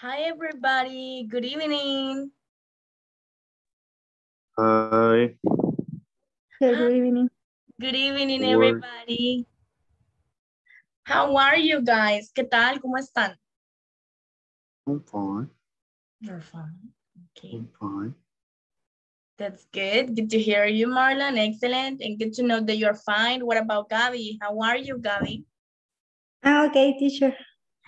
Hi, everybody. Good evening. Hi. Good evening. Good evening, everybody. How are you guys? ¿Qué tal? ¿Cómo están? I'm fine. You're fine. Okay, I'm fine. that's good. Good to hear you, Marlon. Excellent. And good to know that you're fine. What about Gabby? How are you, Gabby? Ah, okay, teacher.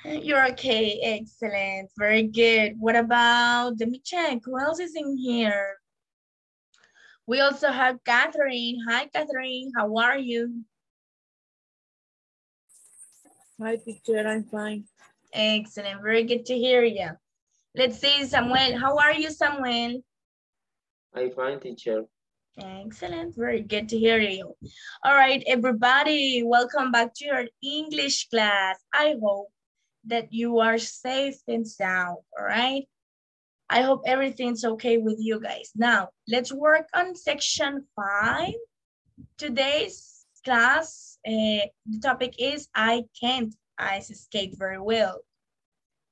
You're okay. Excellent. Very good. What about, let me check. Who else is in here? We also have Catherine. Hi, Catherine. How are you? Hi, teacher, I'm fine. Excellent. Very good to hear you. Let's see, Samuel. How are you, Samuel? I find teacher. Excellent. Very good to hear you. All right, everybody. Welcome back to your English class. I hope that you are safe and sound. All right. I hope everything's okay with you guys. Now, let's work on section five. Today's class, uh, the topic is I can't ice skate very well.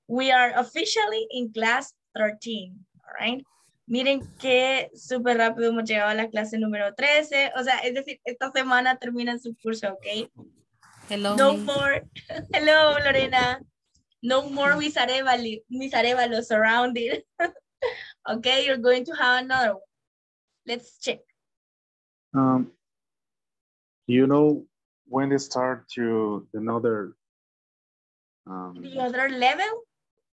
We are officially in class 13, all right? Miren que súper rápido hemos llegado a la clase número 13. O sea, es decir, esta semana termina su curso, ¿ok? Hello. No more. Hello, Lorena. No more Miss Arevalo, Miss Arevalo surrounded. okay, you're going to have another one. Let's check. Um, you know when they start to another um, The other level?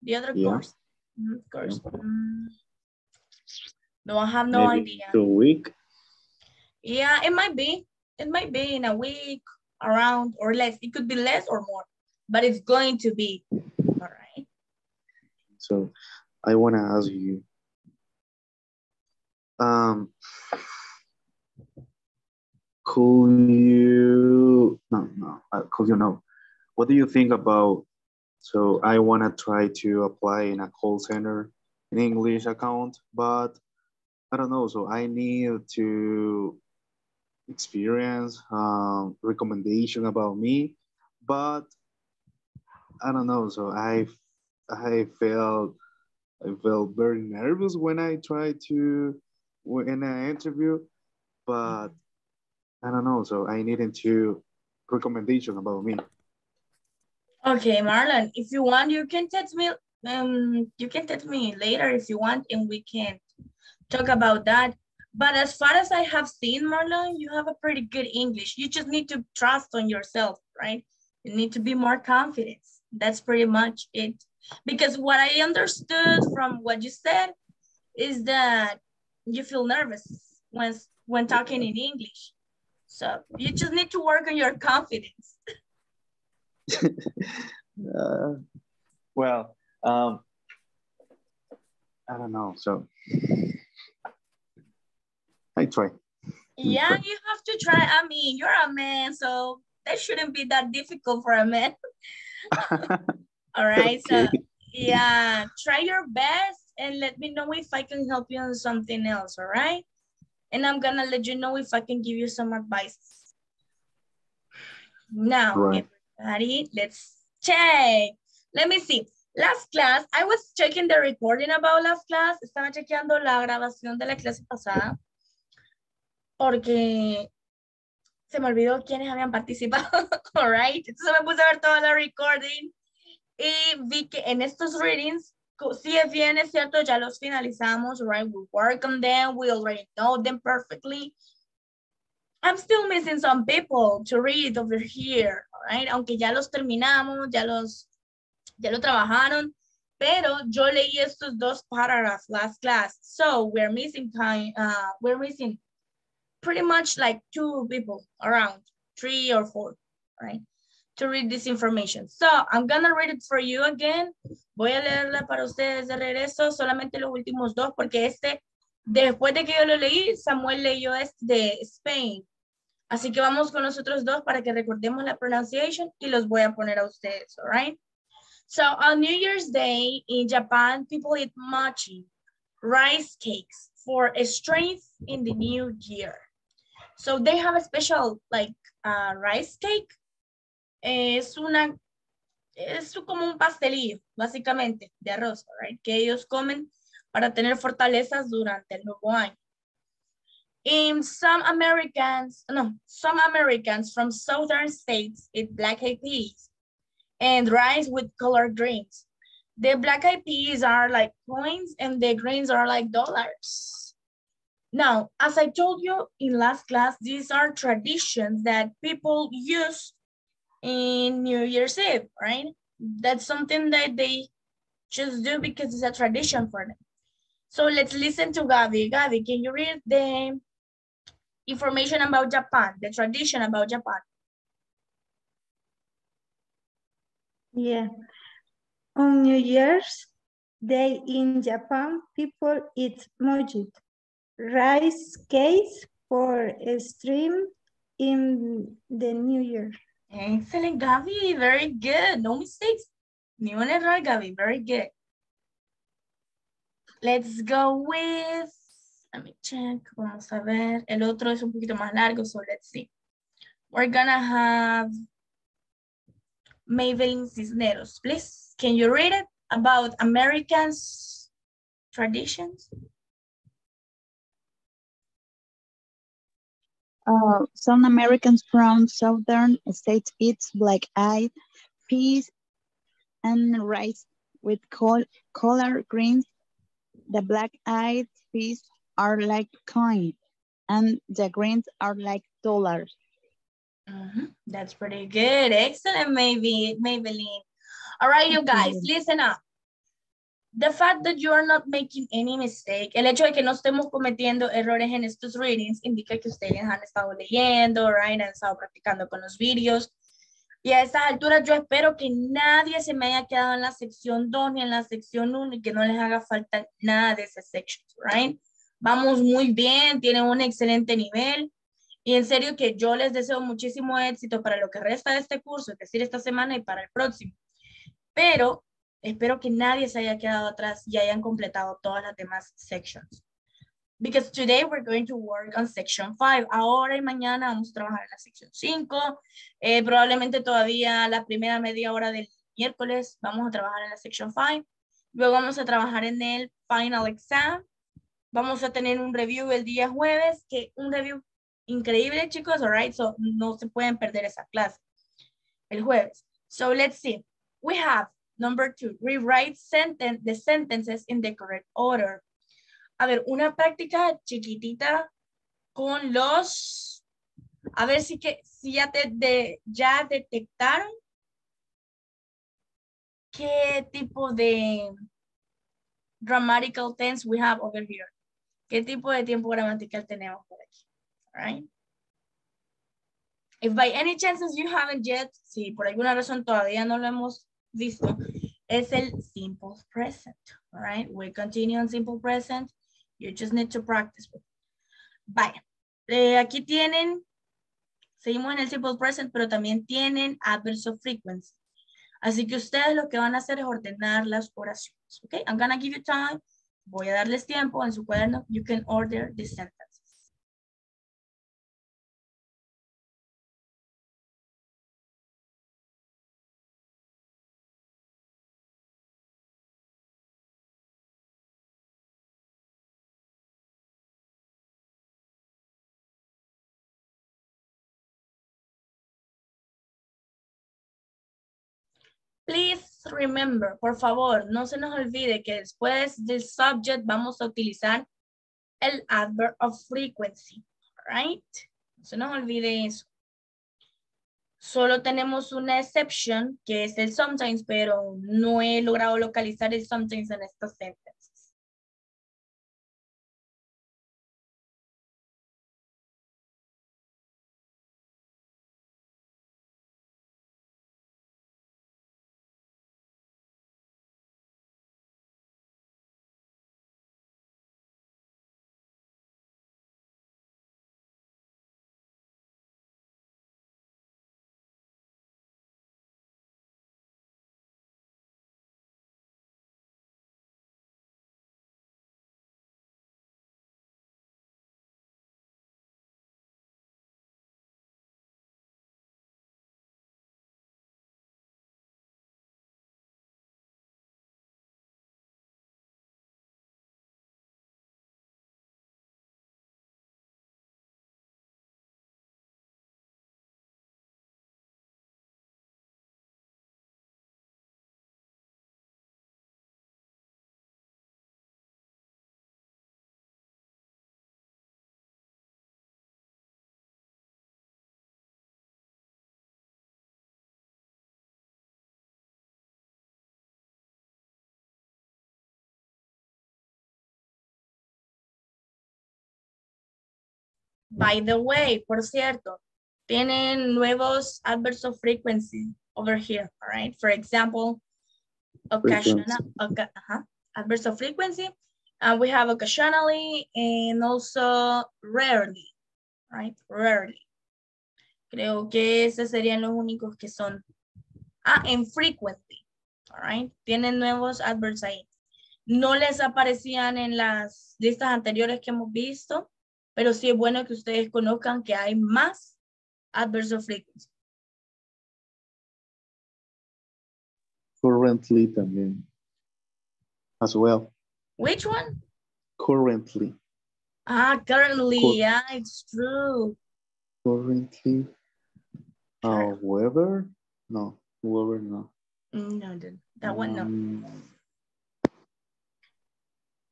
The other Yeah. course? Mm, course. Mm. No, I have no maybe idea. two week. Yeah, it might be. It might be in a week, around, or less. It could be less or more, but it's going to be. All right. So I want to ask you. Um, could you no no uh, could you know what do you think about? So I want to try to apply in a call center in English account, but I don't know. So I need to experience um, recommendation about me, but I don't know. So I I felt I felt very nervous when I tried to in an interview, but I don't know. So I needed to recommendation about me. Okay, Marlon, if you want, you can text me. Um, you can text me later if you want, and we can talk about that. But as far as I have seen, Marlon, you have a pretty good English. You just need to trust on yourself, right? You need to be more confident. That's pretty much it. Because what I understood from what you said is that you feel nervous when when talking in English. So you just need to work on your confidence. Uh, well, um, I don't know. So I try. Yeah, you have to try. I mean, you're a man, so that shouldn't be that difficult for a man. All right. So yeah, try your best and let me know if I can help you on something else. All right. And I'm gonna let you know if I can give you some advice. Now, Right. everybody, let's check. Let me see. Last class, I was checking the recording about last class. Estaba chequeando la grabación de la clase pasada. Porque se me olvidó quiénes habían participado. All right. Entonces me puse a ver toda la recording y vi que en estos readings, si es bien, es cierto, ya los finalizamos, right? We work on them, we already know them perfectly. I'm still missing some people to read over here, all right? Aunque ya los terminamos, ya los, ya lo trabajaron, pero yo leí estos dos paragraphs last class. So we're missing kind, uh, we're missing pretty much like two people around, three or four, right? To read this information. So I'm gonna read it for you again. Voy a leerla para ustedes de regreso, solamente los últimos dos, porque este, después de que yo lo leí, Samuel leyó este de Spain. Así que vamos con nosotros dos para que recordemos la pronunciation y los voy a poner a ustedes, all right? So on New Year's Day in Japan, people eat mochi, rice cakes for strength in the new year. So they have a special like uh, rice cake. Es una es como un pastelillo, básicamente, de arroz, right? que ellos comen para tener fortalezas durante el nuevo año. In some Americans, no, some Americans from southern states eat black eyed peas and rice with collard greens. The black eyed peas are like coins and the greens are like dollars. Now, as I told you in last class, these are traditions that people use in New Year's Eve, right? That's something that they just do because it's a tradition for them. So let's listen to Gabi. Gabi, can you read the information about Japan, the tradition about Japan? Yeah. On New Year's Day in Japan, people eat mochi, rice cakes for a stream in the New Year. Excellent, Gabi. Very good. No mistakes. Ni un error, Gabi. Very good. Let's go with, let me check. Vamos a ver. El otro es un poquito más largo, so let's see. We're gonna have Maybelline Cisneros. Please, can you read it about Americans' traditions? Uh, some Americans from southern states eat black-eyed peas and rice with col color greens. The black-eyed peas are like coins, and the greens are like dollars. Mm -hmm. That's pretty good. Excellent, maybe Maybelline. All right, you guys, listen up. The fact that you are not making any mistake, el hecho de que no estemos cometiendo errores en estos readings indica que ustedes han estado leyendo, right? han estado practicando con los vídeos. Y a estas alturas yo espero que nadie se me haya quedado en la sección 2 ni en la sección 1 y que no les haga falta nada de esas sections, right? Vamos muy bien, tienen un excelente nivel. Y en serio que yo les deseo muchísimo éxito para lo que resta de este curso, es decir, esta semana y para el próximo. Pero espero que nadie se haya quedado atrás y hayan completado todas las demás sections. Because today we're going to work on section 5. Ahora y mañana vamos a trabajar en la sección 5. Eh, probablemente todavía la primera media hora del miércoles vamos a trabajar en la section 5. Luego vamos a trabajar en el final exam. Vamos a tener un review el día jueves, que un review increíble, chicos, all right? So no se pueden perder esa clase el jueves. So let's see. We have number two, rewrite sentence, the sentences in the correct order. A ver, una práctica chiquitita con los, a ver si, que, si ya, te, de, ya detectaron qué tipo de grammatical tense we have over here. ¿Qué tipo de tiempo gramatical tenemos por aquí? right? If by any chances you haven't yet, si por alguna razón todavía no lo hemos visto, es el simple present, all right? We continue on simple present. You just need to practice. Vaya, eh, aquí tienen, seguimos en el simple present, pero también tienen adverse of frequency. Así que ustedes lo que van a hacer es ordenar las oraciones, okay? I'm gonna give you time. Voy a darles tiempo en su cuaderno. You can order the sentence. Please remember, por favor, no se nos olvide que después del subject vamos a utilizar el adverb of frequency, right? No se nos olvide eso. Solo tenemos una exception, que es el sometimes, pero no he logrado localizar el sometimes en esta By the way, por cierto, tienen nuevos adverbs of frequency over here, all right? For example, occasional, oca uh -huh, adverbs of frequency. Uh, we have occasionally and also rarely, right? Rarely. Creo que esos serían los únicos que son. Ah, infrequently, all right? Tienen nuevos adverbs ahí. No les aparecían en las listas anteriores que hemos visto, pero sí es bueno que ustedes conozcan que hay más adverbs of frequency. Currently también. As well. Which one? Currently. Ah, currently, Cur yeah, it's true. Currently. Uh, whoever? No, whoever, no. Mm, no, that one, no. Um,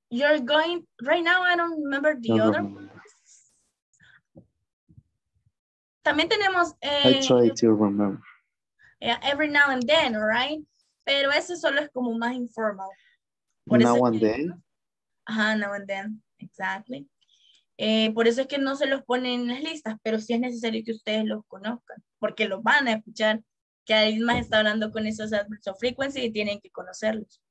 You're going, right now, I don't remember the other. No, También tenemos... Eh, I try to remember. Yeah, every now and then, right? Pero ese solo es como más informal. Por now and then? Ajá, now and then, exactly. Eh, por eso es que no se los ponen en las listas, pero sí es necesario que ustedes los conozcan, porque los van a escuchar, que alguien más está hablando con esos adverbs of frequency y tienen que conocerlos.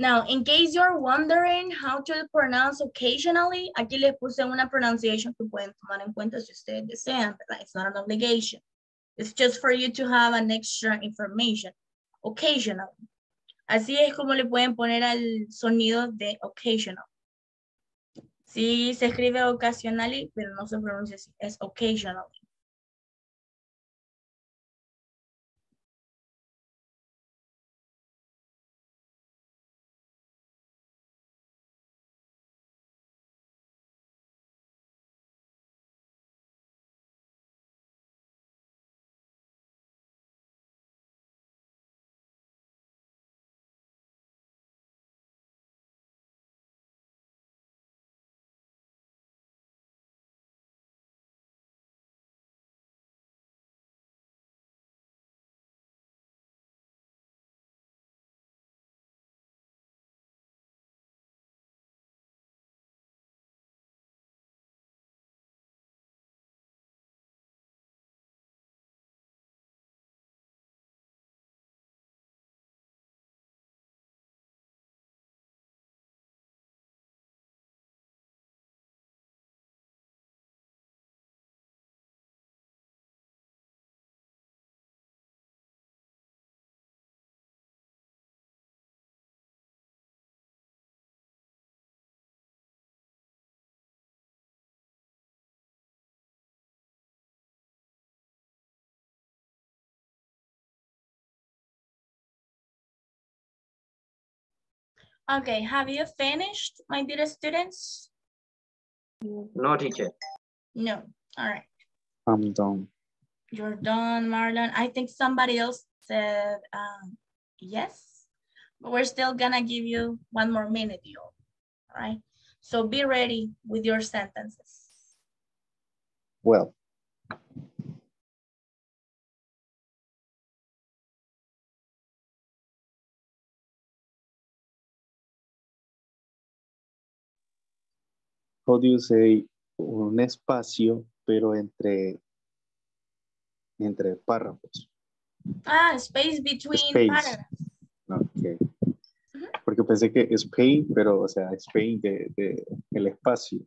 Now, in case you're wondering how to pronounce occasionally, aquí les puse una pronunciation que pueden tomar en cuenta si ustedes desean, ¿verdad? It's not an obligation. It's just for you to have an extra information. Occasionally. Así es como le pueden poner al sonido de occasional. Sí se escribe occasionally, pero no se pronuncia así, es occasionally. Okay, have you finished, my dear students? No, teacher. No, all right. I'm done. You're done, Marlon. I think somebody else said um, yes, but we're still gonna give you one more minute, you all right? So be ready with your sentences. Well, how do you say un espacio, pero entre, entre párrafos? Ah, space between Space. paragraphs. Ok. Porque pensé que Spain, pero, o sea, Spain de, de el espacio.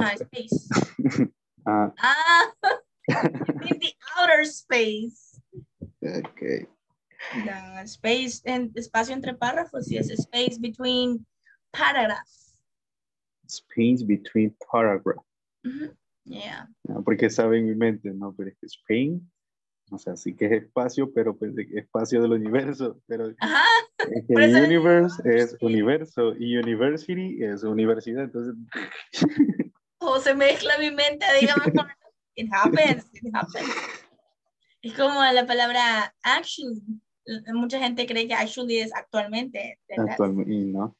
Ah, space. Ah, Ah, in the outer space. ok. The space, en, espacio entre párrafos, yes, space between paragraphs. Space between paragraph. Yeah. Ah, Porque sabe en mi mente, ¿no? Pero es que Spain, o sea, sí que es espacio, pero pensé que espacio del universo, pero Ajá. es que digo universe es space. universo y university es universidad, entonces O se mezcla mi mente, dígame. It happens, it happens. Es como la palabra actually. Mucha gente cree que actually es actualmente. ¿verdad? actualmente, y no.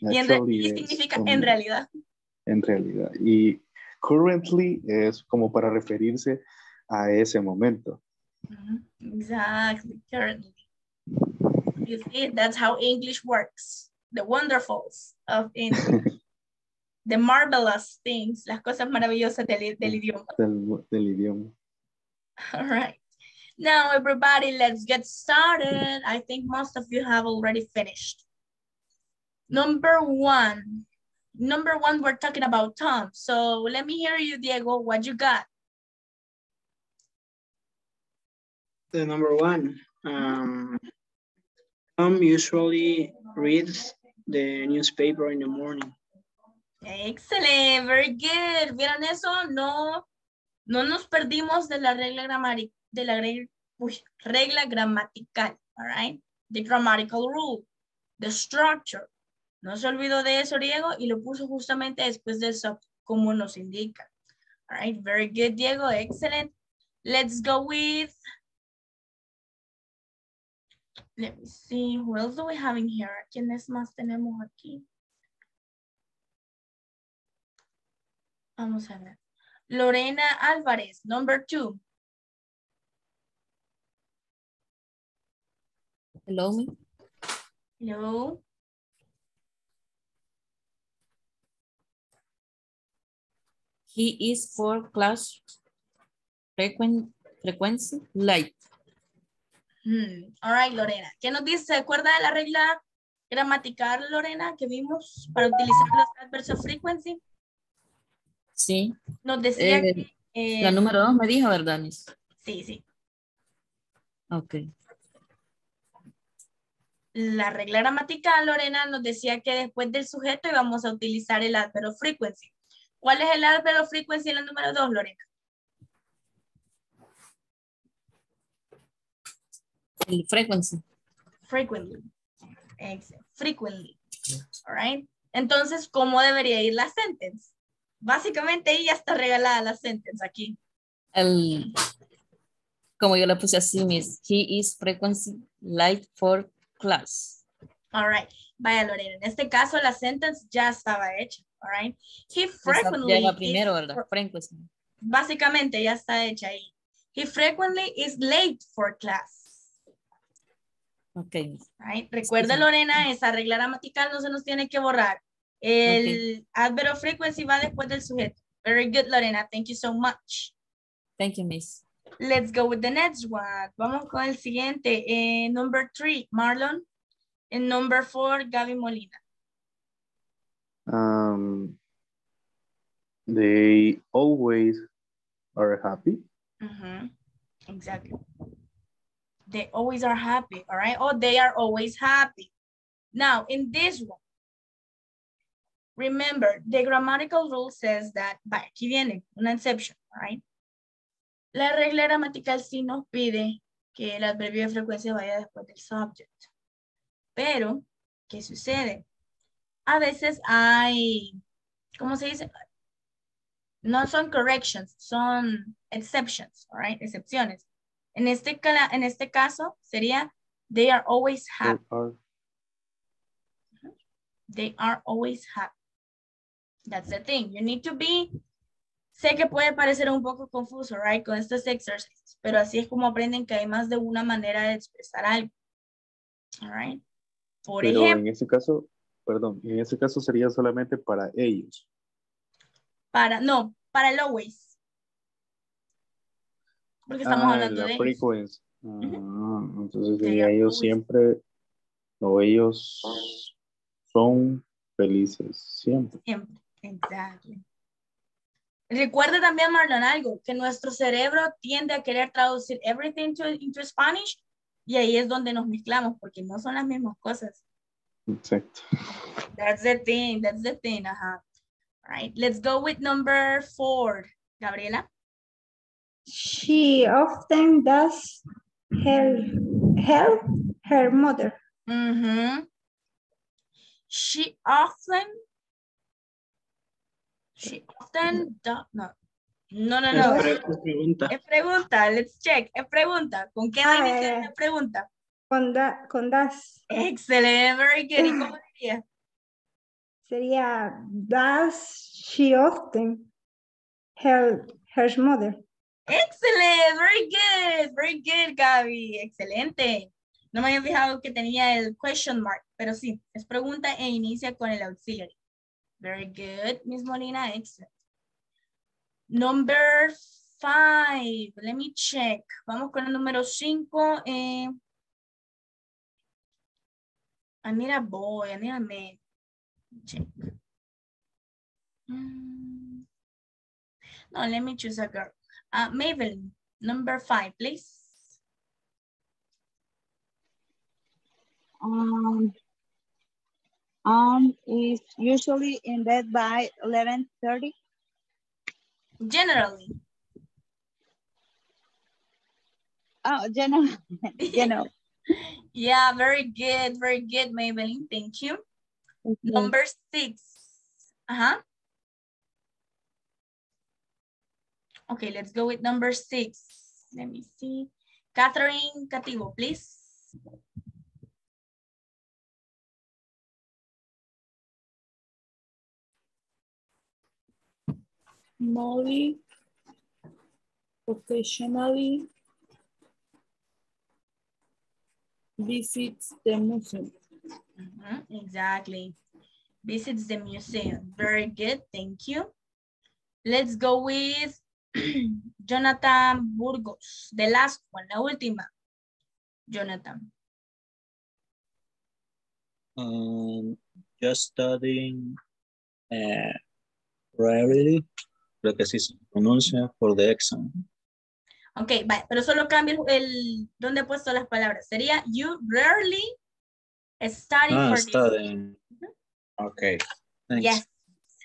Y en significa un- en realidad. en realidad. Y currently es como para referirse a ese momento. Mhm, Exactly, currently. You see, that's how English works. The wonderfuls of English. The marvelous things, las cosas maravillosas del, del idioma. Del, del idioma. All right. Now, everybody, let's get started. I think most of you have already finished. Number one. Number one, we're talking about Tom. So let me hear you, Diego. What you got? The number one, um, Tom usually reads the newspaper in the morning. Excellent, very good. ¿Vieron eso? No, no nos perdimos de la regla gramari- de la uy, regla gramatical, all right? The grammatical rule, the structure. No se olvidó de eso, Diego, y lo puso justamente después del sub, como nos indica. All right, very good, Diego, excellent. Let's go with, let me see, who else do we have in here? ¿Quiénes más tenemos aquí? Vamos a ver. Lorena Álvarez, number two. Hello, me. Hello. He is for class frequent frequency light. Hmm, All right, Lorena. ¿Qué nos dice? ¿Se acuerda de la regla gramatical, Lorena, que vimos para utilizar los adverbs of frequency? Sí. Nos decía Eh, que... eh, La número dos me dijo, ¿verdad, Miss? Sí, sí. Ok. La regla gramatical, Lorena, nos decía que después del sujeto íbamos a utilizar el adverb of frequency. ¿Cuál es el of frequency en la número dos, Lorena? El frequency. Frequently. Frequently. All right. Entonces, ¿cómo debería ir la sentence? Básicamente ahí ya está regalada la sentence aquí. El, como yo la puse así, Miss. He is frequency light for class. All right. Vaya, Lorena. En este caso, la sentence ya estaba hecha. All right. He frequently. Primero, ¿verdad? Frequency. básicamente ya está hecha ahí. He frequently is late for class. Ok. Right? Recuerda. Lorena, esa regla gramatical no se nos tiene que borrar. El adverb of frequency va después del sujeto. Very good, Lorena. Thank you so much. Thank you, Miss. Let's go with the next one. Vamos con el siguiente. Eh, number three, Marlon. And number four, Gaby Molina. Um, they always are happy. Mm -hmm. Exactly. They always are happy, all right? Oh, they are always happy. Now, in this one, remember, the grammatical rule says that, vaya, aquí viene una exception, all right? La regla gramatical sí nos pide que el adverbio de frecuencia vaya después del subject. Pero, ¿qué sucede? A veces hay, ¿cómo se dice? No son corrections, son exceptions, all right? Excepciones. En este, en este caso sería, they are always happy. They are always happy. That's the thing. You need to be... Sé que puede parecer un poco confuso, right? Con estos exercises, pero así es como aprenden que hay más de una manera de expresar algo. All right. Por pero ejemplo. en ese caso, perdón, en ese caso sería solamente para ellos. Para, no, para el always. Porque estamos ah, hablando la de frequency. Ah, entonces diría ellos siempre, o ellos son felices siempre. Siempre, exacto. Recuerda también, Marlon, algo, que nuestro cerebro tiende a querer traducir everything to, into Spanish y ahí es donde nos mezclamos porque no son las mismas cosas. Exacto. That's the thing, that's the thing, ajá. All right, let's go with number four. Gabriela? She often does help, help her mother. Mm -hmm. She often, she often does, no. No, no, no. Es, pregunta. Es pregunta, let's check. Es pregunta. ¿Con qué va a iniciar la pregunta? Con, da, con das. Excelente, very good. ¿Y cómo sería? Sería, does she often help her mother? Excelente, very good, very good, Gaby. Excelente. No me había fijado que tenía el question mark, pero sí, es pregunta e inicia con el auxiliary. Very good, Miss Molina, excellent. Number five, let me check. Vamos con el número cinco. Eh, I need a boy, I need a man. Check. Mm. No, let me choose a girl. Uh, Maybelline, number five, please. Um, um, is usually in bed by 11.30. Generally. Oh, general. general. yeah, very good, very good, Maybelline. Thank you. Okay. Number six. Uh-huh. Okay, let's go with number six. Let me see. Catherine Cativo, please. Molly occasionally visits the museum. Mm -hmm, exactly. Visits the museum. Very good. Thank you. Let's go with Jonathan Burgos. The last one, la última. Jonathan. Um, just studying uh, rarely creo que así se pronuncia, for the exam. Ok, vale, pero solo cambia el, donde he puesto las palabras. Sería, you rarely study ah, for studying. This. Ok, thanks. Yes,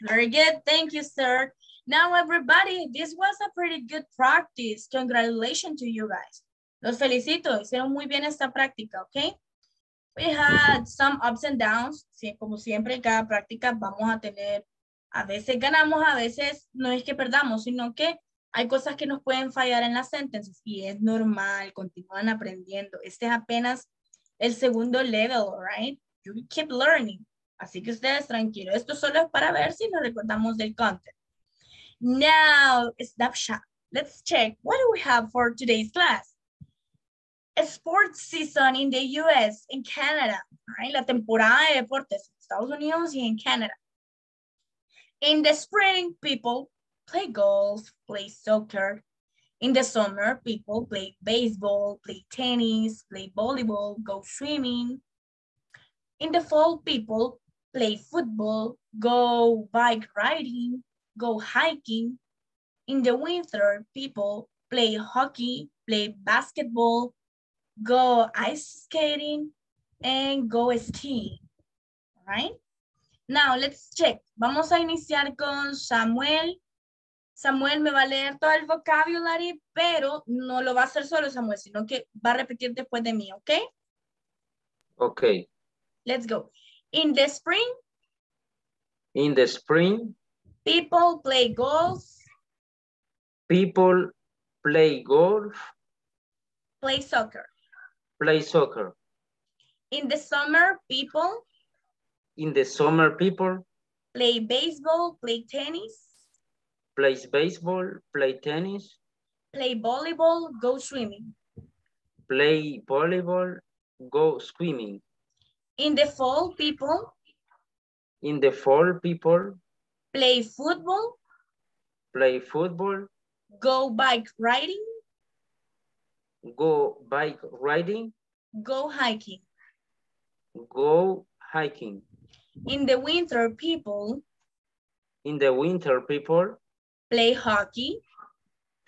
very good. Thank you, sir. Now, everybody, this was a pretty good practice. Congratulations to you guys. Los felicito, hicieron muy bien esta práctica, ¿ok? We had some ups and downs. Sí, como siempre, en cada práctica vamos a tener a veces ganamos, a veces no es que perdamos, sino que hay cosas que nos pueden fallar en las sentencias y es normal, continúan aprendiendo. Este es apenas el segundo level, right? You keep learning. Así que ustedes tranquilos. Esto solo es para ver si nos recordamos del content. Now, snapshot. Let's check. What do we have for today's class? A sports season in the US, in Canada? La temporada de deportes en Estados Unidos y en Canadá. In the spring, people play golf, play soccer. In the summer, people play baseball, play tennis, play volleyball, go swimming. In the fall, people play football, go bike riding, go hiking. In the winter, people play hockey, play basketball, go ice skating, and go skiing, right? Now, let's check. Vamos a iniciar con Samuel. Samuel me va a leer todo el vocabulario, pero no lo va a hacer solo Samuel, sino que va a repetir después de mí, ¿ok? Ok. Let's go. In the spring. In the spring. People play golf. People play golf. play soccer. play soccer. In the summer, people In the summer, people play baseball, play tennis, plays baseball, play tennis, play volleyball, go swimming. play volleyball, go swimming. In the fall, people. In the fall, people. Play football, play football, go bike riding, go bike riding, go hiking. go hiking. In the winter, people. In the winter, people play hockey,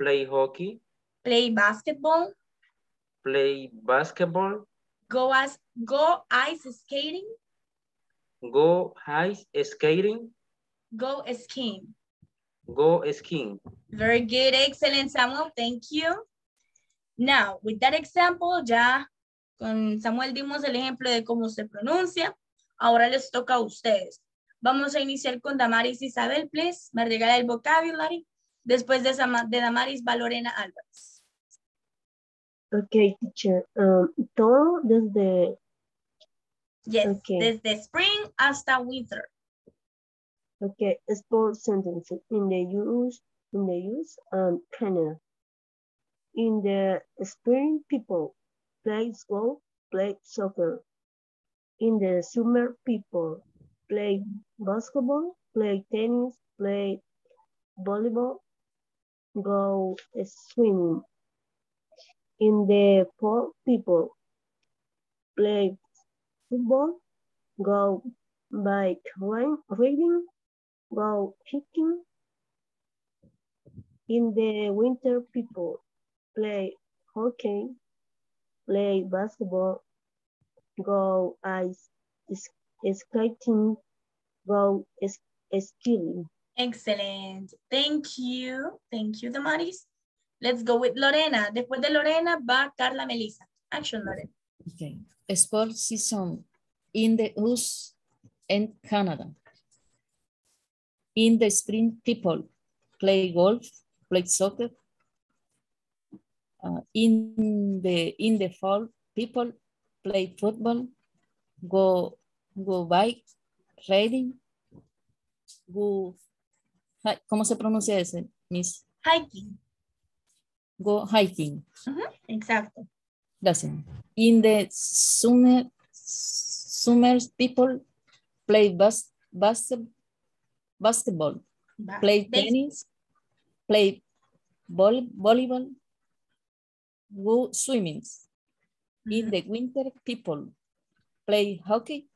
play hockey, play basketball, play basketball, go as go ice skating, go ice skating, go skiing. go skiing. Very good, excellent, Samuel. Thank you. Now, with that example, ya con Samuel dimos el ejemplo de cómo se pronuncia. Ahora les toca a ustedes. Vamos a iniciar con Damaris Isabel, please. Me regala el vocabulary. Después de, de Damaris va Lorena Álvarez. Ok, teacher. Um, todo desde, Yes, Okay. desde spring hasta winter. ok, sport sentences in the use, in the use and Canada. In the spring, people play golf, play soccer. In the summer, people play basketball, play tennis, play volleyball, go swimming. In the fall, people play football, go bike ri- riding, go hiking. In the winter, people play hockey, play basketball, go ice skating, go s- skiing. Excellent. Thank you. Thank you, Damaris. Let's go with Lorena. Después de Lorena va Carla Melissa. Action, Lorena. Okay. Sports season in the US and Canada. In the spring, people play golf, play soccer. Uh, in the in the fall, people play football, go go bike riding, go. ¿Cómo se pronuncia ese, Miss? Hiking. Go hiking. Exacto. Gracias. In the summer, summer people play bas bas basketball, play tennis, play volley- volleyball, go swimming. In the winter, people play hockey,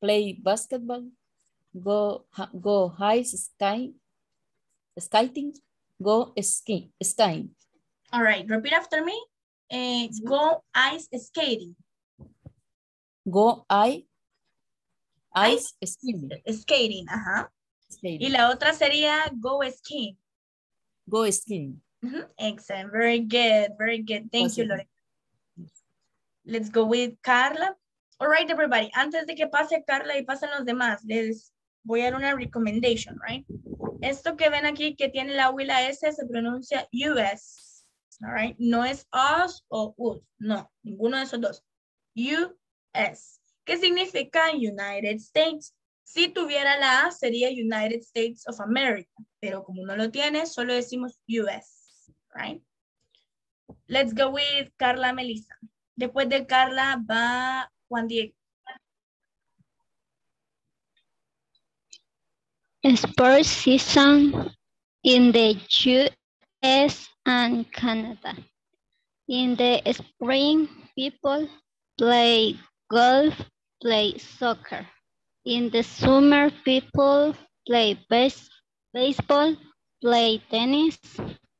play basketball, go go high sky, skating, go ski, skiing. All right, repeat after me. Eh, go ice skating. Go I, ice skiing. Skating, ajá. skating. Y la otra sería go skiing. Go skiing. Excellent. Very good. Very good. Thank you. Lorena. Let's go with Carla. All right, everybody. Antes de que pase Carla y pasen los demás, les voy a dar una recommendation, right? Esto que ven aquí que tiene la U y S se pronuncia US. All right? No es us o us. No, ninguno de esos dos. US. ¿Qué significa United States? Si tuviera la A, sería United States of America. Pero como no lo tiene, solo decimos US. Right? Let's go with Carla Melissa. Después de Carla va Juan Diego. Sports season in the US and Canada. In the spring, people play golf, play soccer. In the summer, people play base, baseball, play tennis,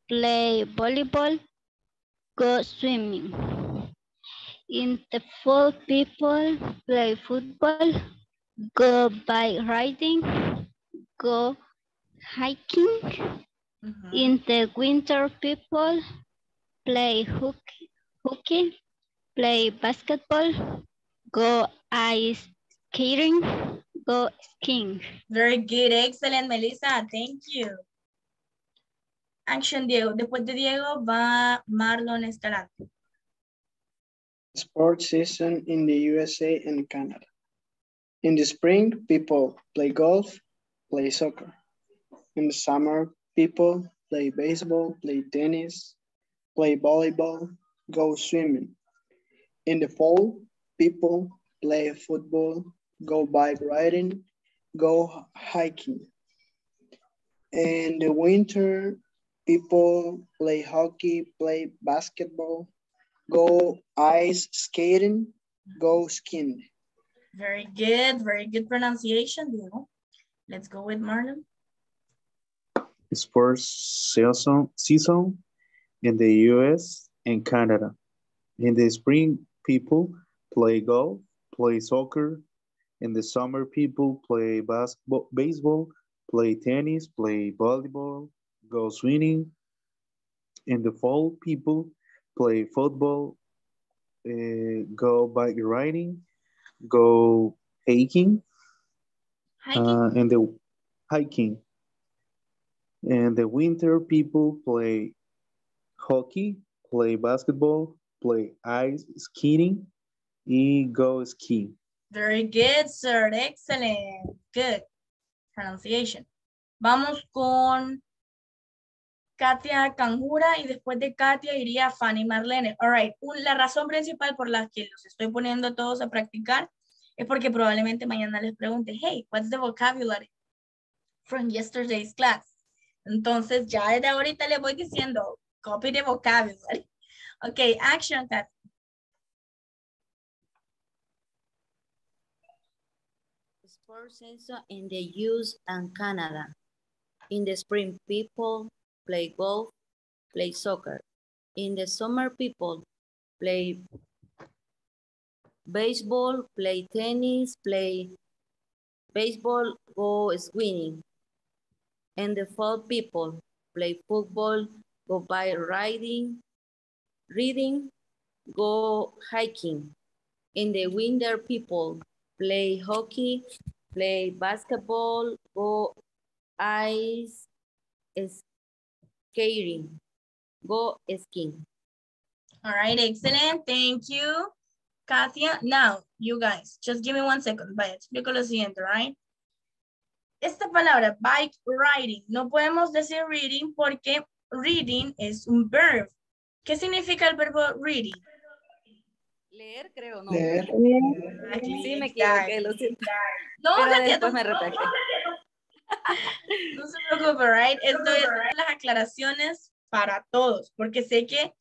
play volleyball, go swimming. In the fall, people play football, go bike riding, go hiking. Ujú. In the winter, people play hockey, hockey, play basketball, go ice skating, go skiing. Very good. Excellent, Melissa. Thank you. Action, Diego. Después de Diego va Marlon Escalante. Sports season in the USA and Canada. In the spring, people play golf, play soccer. In the summer, people play baseball, play tennis, play volleyball, go swimming. In the fall, people play football, go bike riding, go hiking. In the winter, people play hockey, play basketball, go ice skating, go skiing. Very good, very good pronunciation, Diego. Let's go with Marlon. Sports season, season in the US and Canada. In the spring, people play golf, play soccer. In the summer, people play basketball, baseball, play tennis, play volleyball, go swimming. In the fall, people play football, uh, go bike riding, go hiking, Hiking. uh, and the hiking. And the winter, people play hockey, play basketball, play ice skating, and go ski. Very good, sir. Excellent. Good. Pronunciation. Vamos con Katia Canjura y después de Katia iría Fanny Marlene. All right. Un- La razón principal por la que los estoy poniendo todos a practicar es porque probablemente mañana les pregunte, hey, what's the vocabulary from yesterday's class? Entonces, ya desde ahorita les voy diciendo, copy the vocabulary. Ok, action, Katia. Sports season in the US and Canada. In the spring, people play golf, play soccer. In the summer, people play baseball, play tennis, play baseball, go swimming. In the fall, people play football, go by riding, reading, go hiking. In the winter, people play hockey, play basketball, go ice skating, go skiing. All right, excellent. Thank you, Katia. Now, you guys, just give me one second. Vaya, explico lo siguiente, right? Esta palabra, bike riding, no podemos decir reading porque reading es un verb. ¿Qué significa el verbo reading? Leer, creo, no. Leer. Sí, me equivoqué, lo siento. No, Pero después me retracté. No se preocupe, right? Esto es las aclaraciones para todos, porque sé que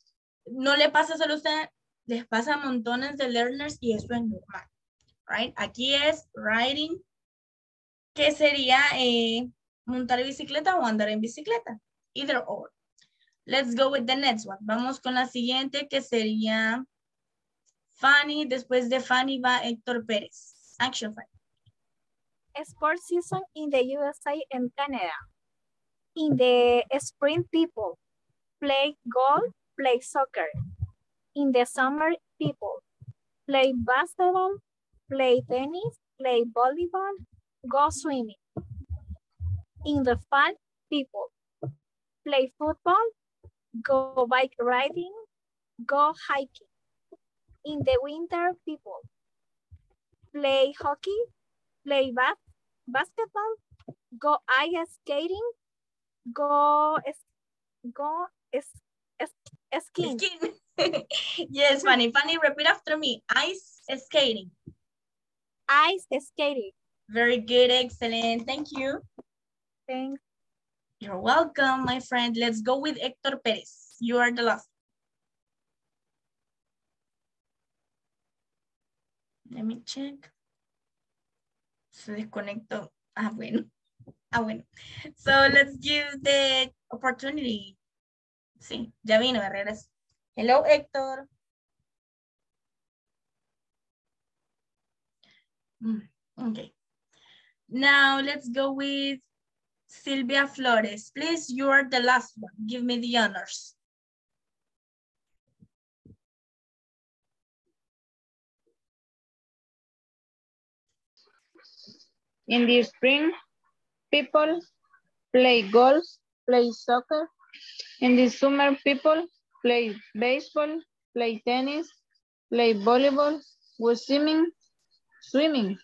no le pasa solo a usted, les pasa a montones de learners y eso es normal, right? Aquí es riding, que sería eh, montar bicicleta o andar en bicicleta, either or. Let's go with the next one. Vamos con la siguiente que sería Fanny. Después de Fanny va Héctor Pérez. Action, Fanny. Sports season in the USA and Canada. In the spring, people play golf, play soccer. In the summer, people play basketball, play tennis, play volleyball, go swimming. In the fall, people play football, go bike riding, go hiking. In the winter, people play hockey, play bas basketball, go ice skating, go es go es, es, skiing. yes, Fanny. Fanny, repeat after me. Ice skating. Ice skating. Very good, excellent. Thank you. Thanks. You're welcome, my friend. Let's go with Héctor Pérez. You are the last. Let me check. Se desconectó. Ah, bueno. Ah, bueno. So let's give the opportunity. Sí, ya vino. Hello, Héctor. Mm, okay. Now let's go with Silvia Flores. Please, you are the last one. Give me the honors. In the spring, people play golf, play soccer. In the summer, people play baseball, play tennis, play volleyball, go swimming, swimming.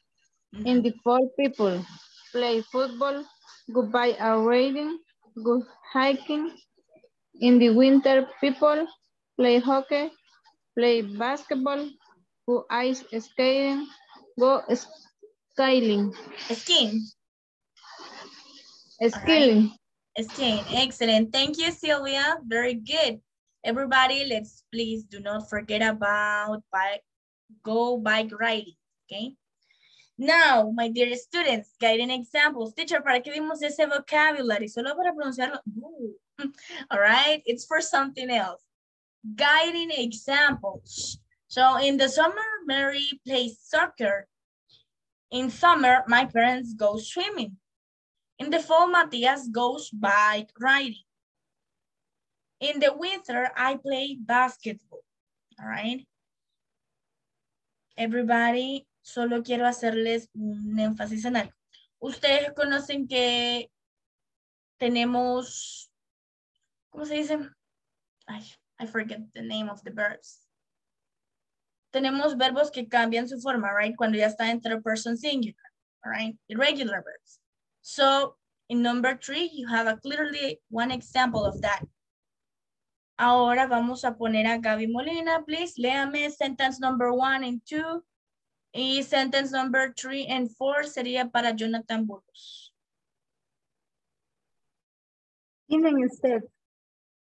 In the fall, people play football, go buy a reading, go hiking. In the winter, people play hockey, play basketball, go ice skating, go skiing. Skiing. Skiing. Skiing, excellent. Thank you, Silvia. Very good. Everybody, let's please do not forget about bike, go bike riding, okay? Now, my dear students, guiding examples. Teacher, ¿para qué vimos ese vocabulary? Solo para pronunciarlo. No. All right, it's for something else. Guiding examples. So in the summer, Mary plays soccer. In summer, my parents go swimming. In the fall, Matthias goes bike riding. In the winter, I play basketball. All right. Everybody, solo quiero hacerles un énfasis en algo. Ustedes conocen que tenemos, ¿cómo se dice? Ay, I forget the name of the verbs. Tenemos verbos que cambian su forma, right? Cuando ya está en person singular, right? Irregular verbs. So, in number three, you have a clearly one example of that. Ahora vamos a poner a Gaby Molina, please. Léame sentence number one and two. Y sentence number three and four sería para Jonathan Burgos. Even instead,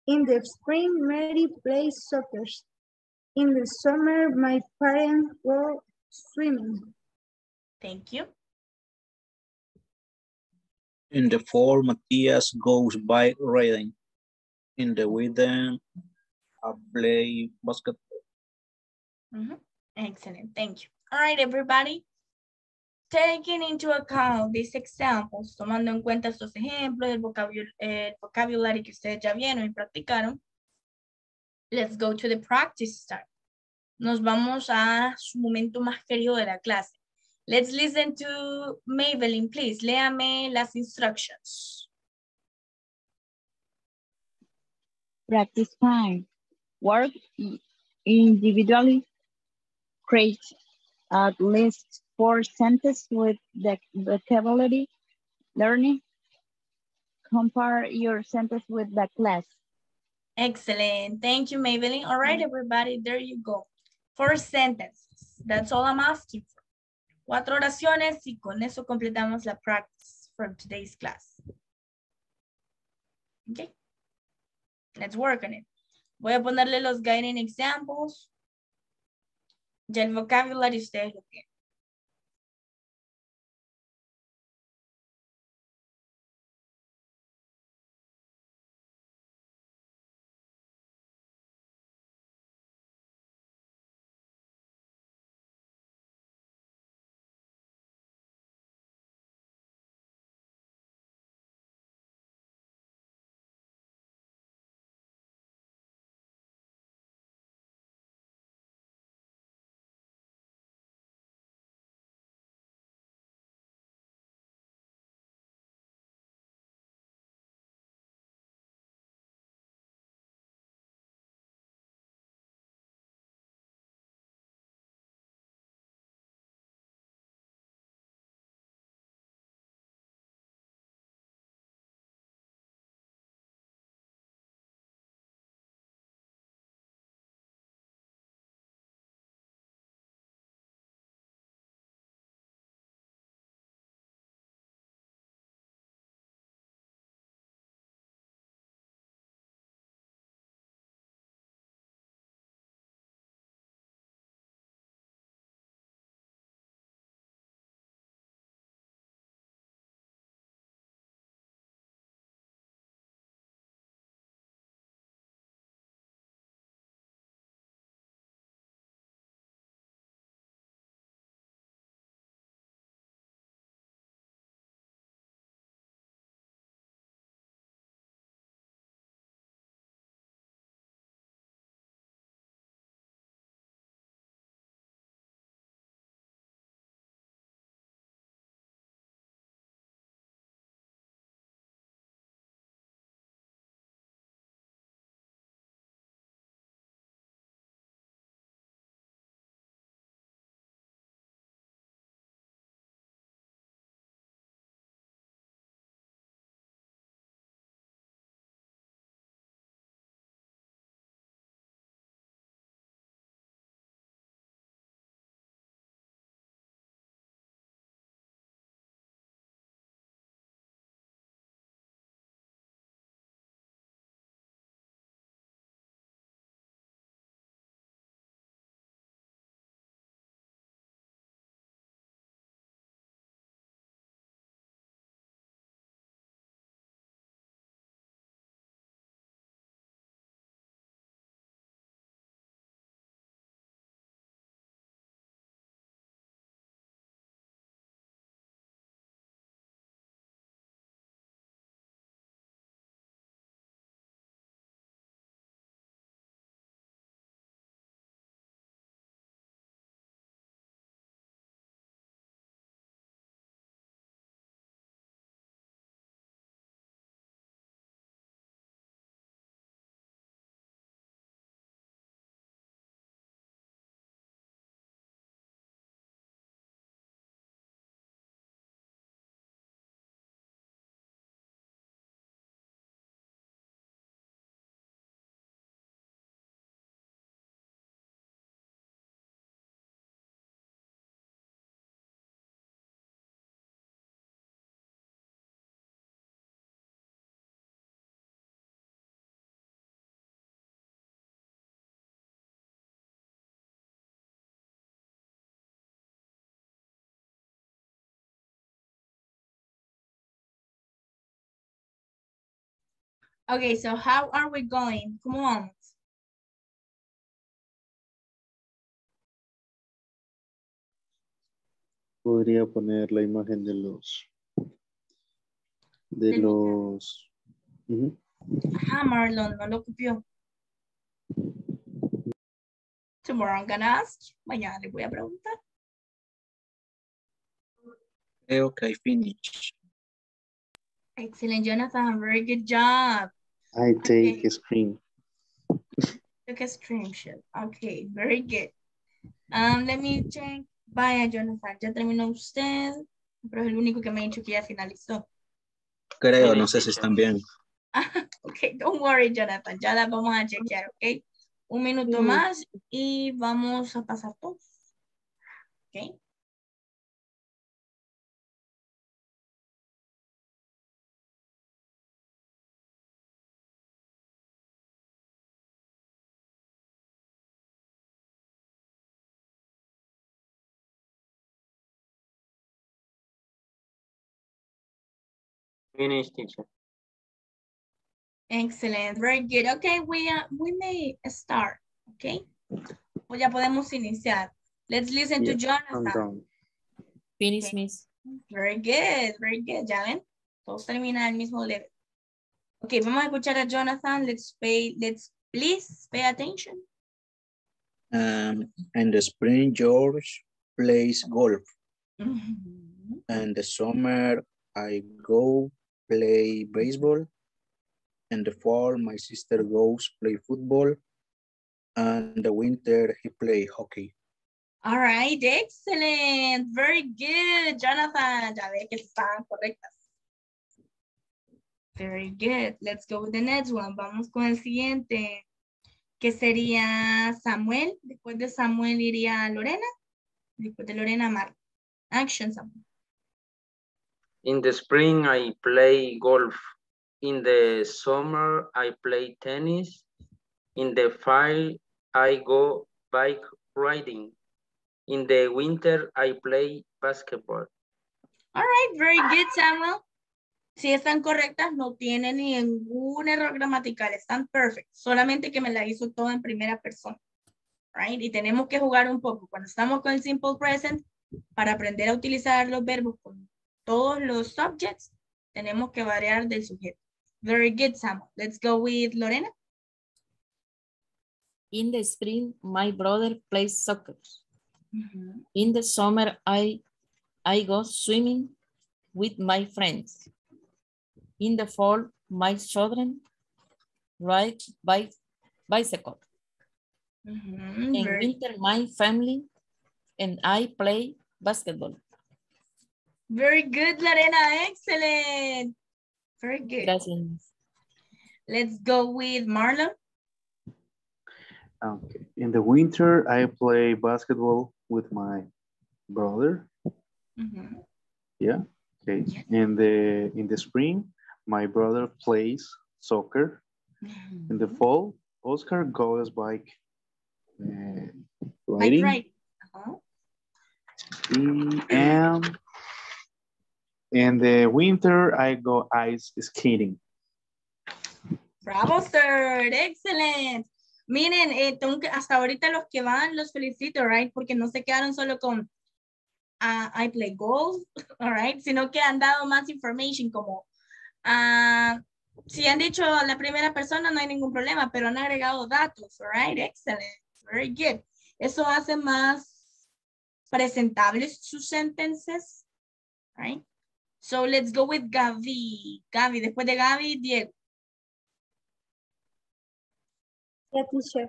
in the spring, Mary plays soccer. In the summer, my parents go swimming. Thank you. In the fall, Matthias goes bike riding. In the winter, I play basketball. Mm -hmm. Excellent, thank you. All right, everybody. Taking into account these examples, tomando en cuenta estos ejemplos, el vocabulario, el vocabulario que ustedes ya vieron y practicaron, let's go to the practice start. Nos vamos a su momento más querido de la clase. Let's listen to Maybelline, please. Léame las instructions. Practice time. Work individually. Create at least four sentences with the vocabulary learning. Compare your sentence with the class. Excellent. Thank you, Maybelline. All right, mm-hmm. everybody, there you go. Four sentences. That's all I'm asking for. Cuatro oraciones y con eso completamos la practice from today's class. Okay. Let's work on it. Voy a ponerle los guiding examples. Ya el vocabulario ustedes lo tienen. Okay, so how are we going? ¿Cómo vamos? Podría poner la imagen de los de los Ujú. Ajá, Marlon, no lo copió. Tomorrow I'm gonna ask. Mañana le voy a preguntar. Que I finish. Excellent, Jonathan. Very good job. I take a screen. Look at stream share. Okay, very good. Um, let me check. Vaya, Jonathan, ya terminó usted, pero es el único que me ha dicho que ya finalizó. Creo, no sé si están bien. Ok, don't worry, Jonathan, ya la vamos a chequear, ok. Un minuto más y vamos a pasar todos. Ok. Finish, teacher. Excellent, very good. Okay, we, uh, we may start, okay? Pues ya podemos iniciar. Let's listen to Yeah, I'm Jonathan. done. Finish, miss. Very good, very good. Ya ven, todos terminan al mismo level. Ok, vamos a escuchar a Jonathan. Let's pay, let's please pay attention. Um, in the spring, George plays golf. Mhm. In the summer, I go play baseball. In the fall, my sister goes play football. And the winter, he play hockey. All right, excellent. Very good, Jonathan. Ya ve que están correctas. Very good. Let's go with the next one. Vamos con el siguiente. Que sería Samuel. Después de Samuel iría Lorena. Después de Lorena, Mar. Action, Samuel. In the spring, I play golf. In the summer, I play tennis. In the fall, I go bike riding. In the winter, I play basketball. All right, very good, Samuel. Si están correctas, no tienen ningún error gramatical, están perfect. Solamente que me la hizo todo en primera persona. Right? Y tenemos que jugar un poco. Cuando estamos con el simple present, para aprender a utilizar los verbos con todos los subjects, tenemos que variar del sujeto. Very good, Samuel. Let's go with Lorena. In the spring, my brother plays soccer. In the summer, I, I go swimming with my friends. In the fall, my children ride bike, bicycle. In very- winter, my family and I play basketball. Very good, Lorena. Excellent. Very good. Gracias. Let's go with Marlon. Okay. In the winter, I play basketball with my brother. Mhm. Yeah. Okay. In the in the spring, my brother plays soccer. In the fall, Oscar goes bike uh, Bike riding. ride. Uh-huh. Mm, And in the winter, I go ice skating. Bravo, sir. Excellent. Miren, eh, hasta ahorita los que van, los felicito, right? Porque no se quedaron solo con ah, I play golf, all right? Sino que han dado más information como, ah, si han dicho la primera persona, no hay ningún problema, pero han agregado datos, all right? Excellent. Very good. Eso hace más presentables sus sentences, right? So let's go with Gaby. Gaby, después de Gaby, Diego. Yeah, teacher.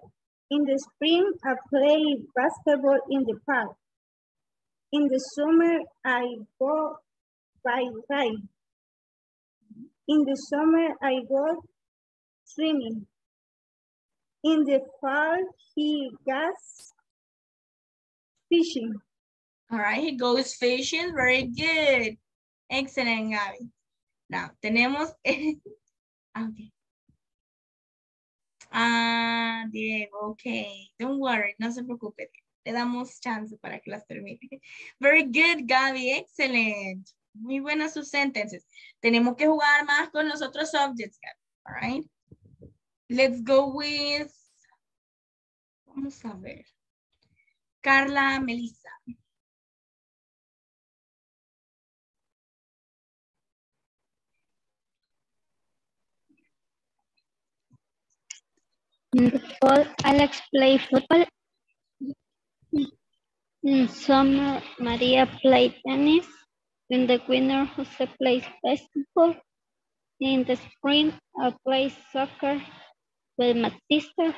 In the spring, I play basketball in the park. In the summer, I go bike ride. In the summer, I go swimming. In the fall, he goes fishing. All right, he goes fishing. Very good. Excellent, Gaby. Now, tenemos... Ah, okay. Ah, Diego, okay. Don't worry, no se preocupe. Le damos chance para que las termine. Very good, Gaby. Excellent. Muy buenas sus sentences. Tenemos que jugar más con los otros subjects, Gaby. All right. Let's go with, vamos a ver. Carla Melissa. Fall, Alex play football. Mm, In summer, uh, Maria play tennis. In the winter, Jose plays basketball. In the spring, I play soccer with my sister.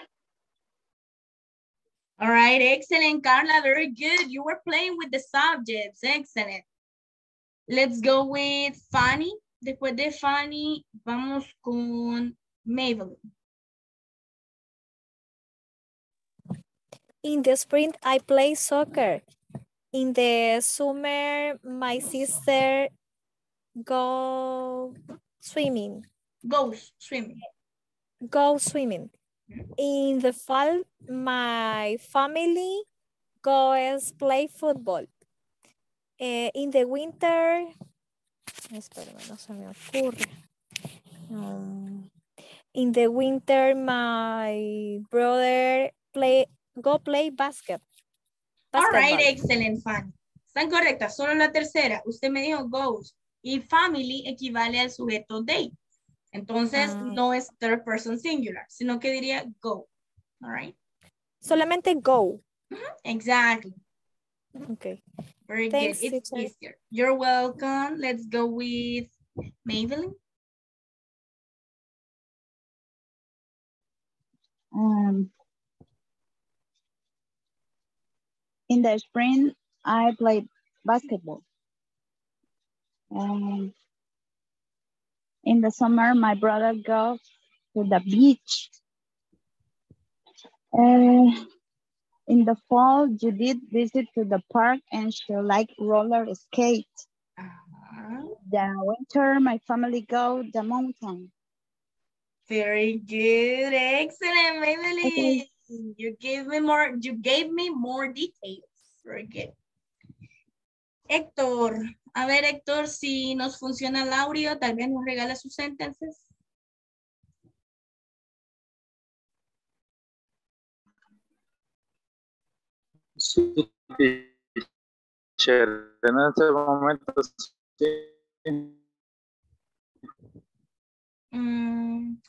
All right, excellent, Carla, very good. You were playing with the subjects, excellent. Let's go with Fanny. Después de Fanny, vamos con Maybelline. In the spring, I play soccer. In the summer, my sister go swimming. Goes swimming. Go swimming. In the fall, my family goes play football. Eh, in the winter, espérame, no se me ocurre. Um, in the winter, my brother play go play basket. All right, excellent, Fanny. Están correctas, solo la tercera. Usted me dijo goes y family equivale al sujeto they. Entonces, Ah. no es third person singular, sino que diría go. All right, Solamente go. exactly. Okay. Very Thanks, good. It's teacher. easier. You're welcome. Let's go with Maybelline. Um, in the spring, I play basketball. Um, in the summer, my brother goes to the beach. Uh, in the fall, Judith visit to the park and she like roller skate. Uh-huh. The winter, my family go the mountain. Very good. Excellent, Maybelline. You gave me more, you gave me more details. Very good. Héctor, a ver, Héctor, si nos funciona el audio, tal vez nos regala sus sentences. Sí, teacher, en este momento sí. Mm,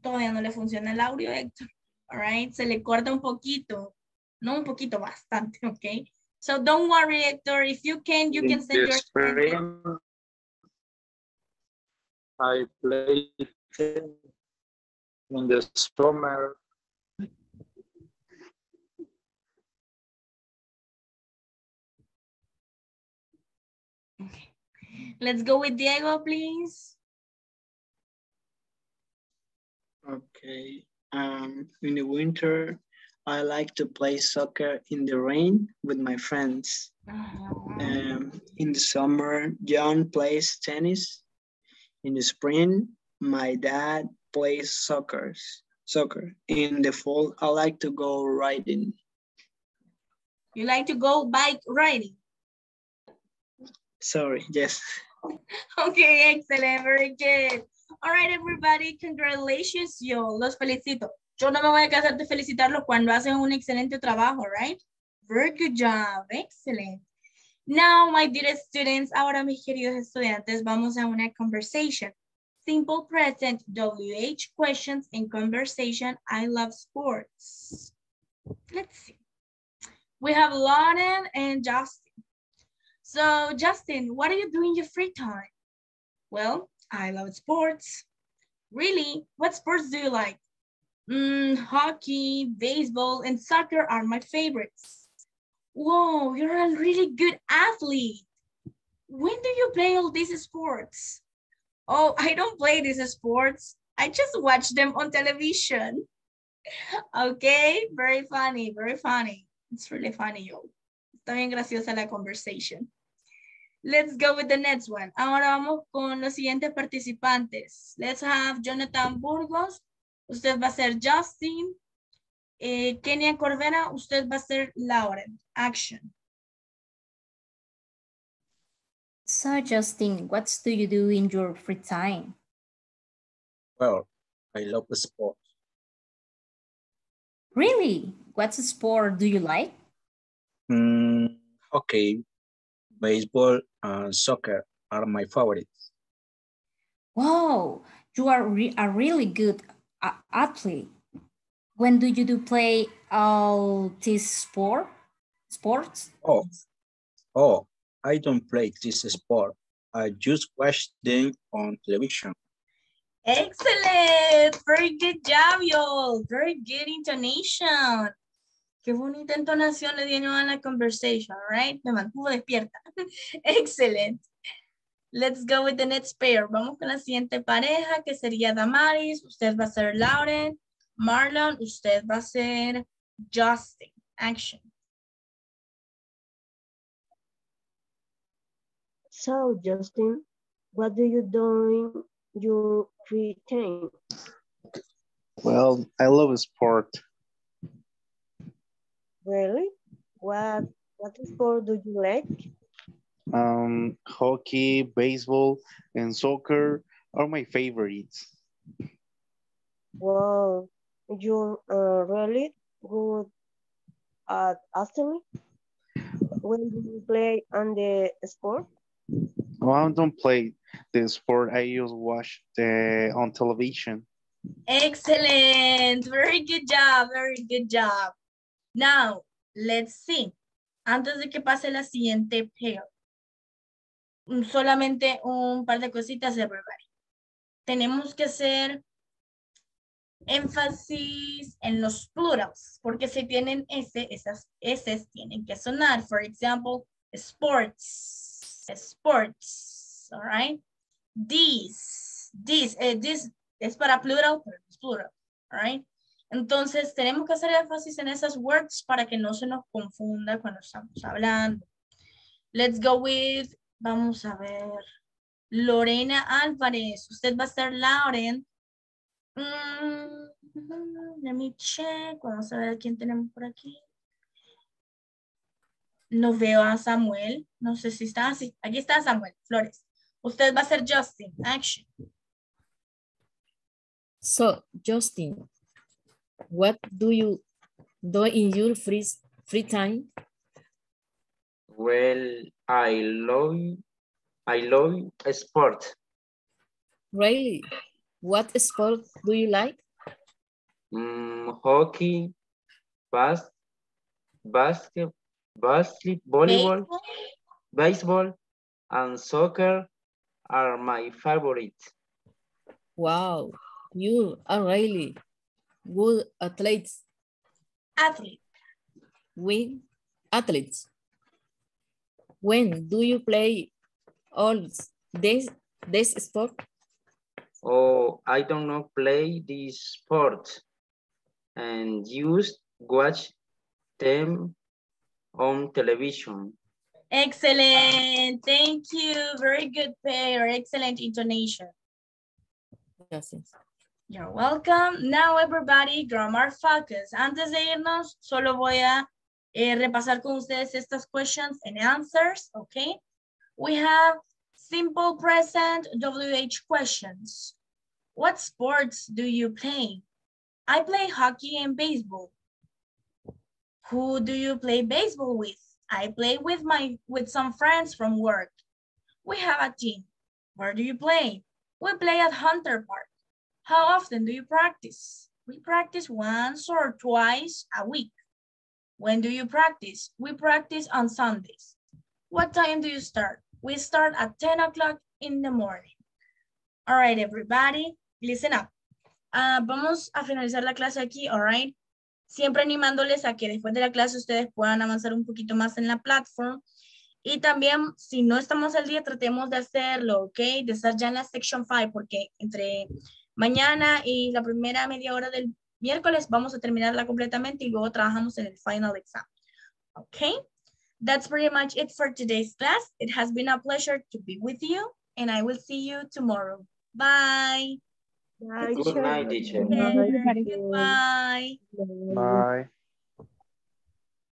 todavía no le funciona el audio, Héctor. All right, se le corta un poquito. No un poquito, bastante, okay? So don't worry, Héctor. If you can, you can send the your spring, I play in the summer. Let's go with Diego, please. Okay. Um, in the winter, I like to play soccer in the rain with my friends. Um, in the summer, John plays tennis. In the spring, my dad plays soccer. Soccer. In the fall, I like to go riding. You like to go bike riding? Sorry, yes. Okay, excellent, very good. All right, everybody, congratulations, yo, los felicito. Yo no me voy a cansar de felicitarlos cuando hacen un excelente trabajo, right? Very good job, excellent. Now, my dear students, ahora mis queridos estudiantes, vamos a una conversation. Simple present, WH, questions and conversation, I love sports. Let's see. We have Lauren and Justin. So, Justin, what do you do in your free time? Well, I love sports. Really? What sports do you like? Mm, hockey, baseball, and soccer are my favorites. Whoa, you're a really good athlete. When do you play all these sports? Oh, I don't play these sports. I just watch them on television. Okay, very funny, very funny. It's really funny, yo. Está bien graciosa la conversation. Let's go with the next one. Ahora vamos con los siguientes participantes. Let's have Jonathan Burgos. Usted va a ser Justin. Eh, Kenia Corvera, usted va a ser Lauren. Action. So Justin, what do you do in your free time? Well, I love sports. Really? What sport do you like? Mm, hockey, baseball, and soccer are my favorites. Wow, you are re a really good uh, athlete. When do you do play all these sport sports? Oh, oh, I don't play this sport. I just watch them on television. Excellent. Very good job, y'all. Very good intonation. Qué bonita entonación le dieron a la conversation, right? Me mantuvo despierta. Excellent. Let's go with the next pair. Vamos con la siguiente pareja, que sería Damaris. Usted va a ser Lauren. Marlon, usted va a ser Justin. Action. So, Justin, what do you do in your free time? Well, I love sport. Really? What what sport do you like? Um, hockey, baseball, and soccer are my favorites. Well, you're uh, really good at athlete. When do you play on the sport? Well, I don't play the sport. I just watch the on television. Excellent. Very good job. Very good job. Now, let's see. Antes de que pase la siguiente pair. mm, Solamente un par de cositas, everybody. Tenemos que hacer énfasis en los plurals, porque si tienen S, esas S tienen que sonar. For example, sports, sports, all right? These, these, eh, this es para plural, pero es plural, all right? Entonces, tenemos que hacer énfasis en esas words para que no se nos confunda cuando estamos hablando. Let's go with, vamos a ver, Lorena Álvarez. Usted va a ser Lauren. Mm, let me check. Vamos a ver quién tenemos por aquí. No veo a Samuel. No sé si está así. Aquí está Samuel Flores. Usted va a ser Justin. Action. So, Justin, what do you do in your free, free time? Well, I love, I love sport. Really? What sport do you like? Mm, hockey, bas basket, basket, volleyball, baseball, and soccer are my favorite. Wow, you are really good athletes. Athlete. We athletes. When do you play all this this sport? Oh, I don't know play this sport and just watch them on television. Excellent. Thank you. Very good pair. Excellent intonation. Gracias. You're welcome. Now everybody, grammar focus. Antes de irnos, solo voy a eh, repasar con ustedes estas questions and answers, okay? We have simple present WH questions. What sports do you play? I play hockey and baseball. Who do you play baseball with? I play with my with some friends from work. We have a team. Where do you play? We play at Hunter Park. How often do you practice? We practice once or twice a week. When do you practice? We practice on Sundays. What time do you start? We start at 10 o'clock in the morning. All right, everybody, listen up. Ah, vamos a finalizar la clase aquí, all right? Siempre animándoles a que después de la clase ustedes puedan avanzar un poquito más en la plataforma. Y también, si no estamos al día, tratemos de hacerlo, ¿ok? De estar ya en la section 5, porque entre mañana y la primera media hora del miércoles vamos a terminarla completamente y luego trabajamos en el final exam. Okay? That's pretty much it for today's class. It has been a pleasure to be with you and I will see you tomorrow. Bye. Bye, Good night, teacher. Goodbye. Bye.